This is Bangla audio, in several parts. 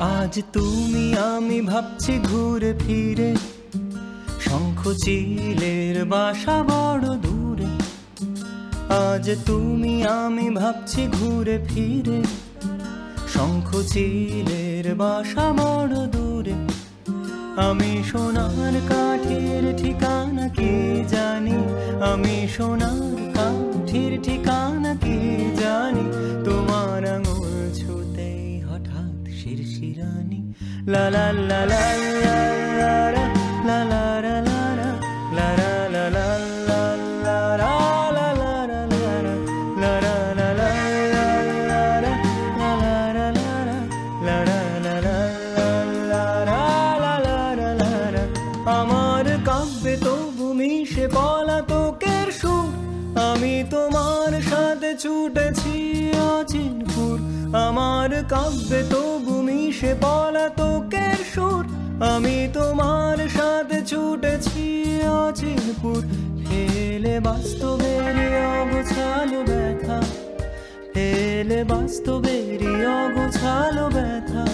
আজ তুমি, আমি ভাবছি ঘুরে ফিরে। শঙ্খচিলের বাসা বড় দূরে। আজ তুমি, আমি ভাবছি ঘুরে ফিরে। শঙ্খচিলের বাসা বড় দূরে। আমি সোনার কাঠের ঠিকানা কে জানি? আমি সোনার কাঠের ঠিকানা কে la la la la la la la la la আমার কাব্যে তো ভূমি সে পলাতকের সুর আমি তোমার সাথে ছুটেছি অচিনপুর আমার কাব্যে তো ভূমি সে পলাতক সুর আমি তোমার সাথে ছুটেছি অচিনপুর। ফেলে বাস্তবের অগোছালো ব্যথা, ফেলে বাস্তবের অগোছালো ব্যথা,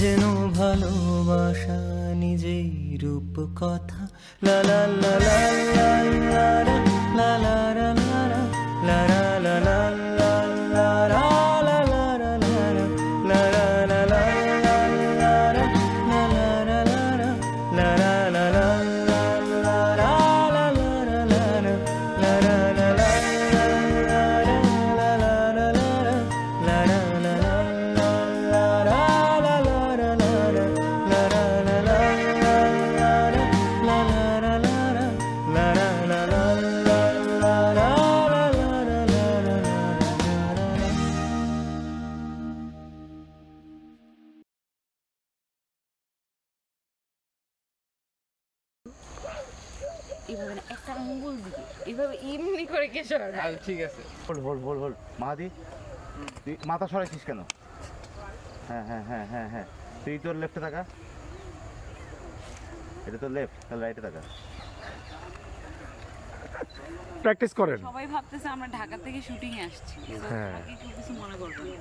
যেন ভালোবাসা নিজেই রূপ কথা লা লা লা লা। এইভাবে না, একটা আঙ্গুল দিকে এইভাবে এমনি করে কে সরায় আচ্ছা ঠিক আছে। Hold hold hold hold Mahadi তুই মাথা সরাইছিস কেন? হ্যাঁ হ্যাঁ হ্যাঁ হ্যাঁ হ্যাঁ। তুই তোর লেফটে থাকা। এটা তোর লেফট তাহলে রাইটে থাকা। প্র্যাকটিস করেন। সবাই ভাবতেছে আমরা ঢাকা থেকে শুটিং এ আসছি। হ্যাঁ। কিছু মনে করবে না।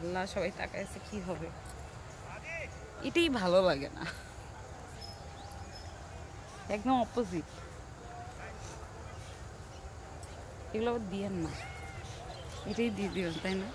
আল্লাহ সবাই তাকাইছে কি হবে? এটাই ভালো লাগে না। একদম অপোজিট এগুলো দিয়েন না। এটাই দিয়ে দিও তাই না?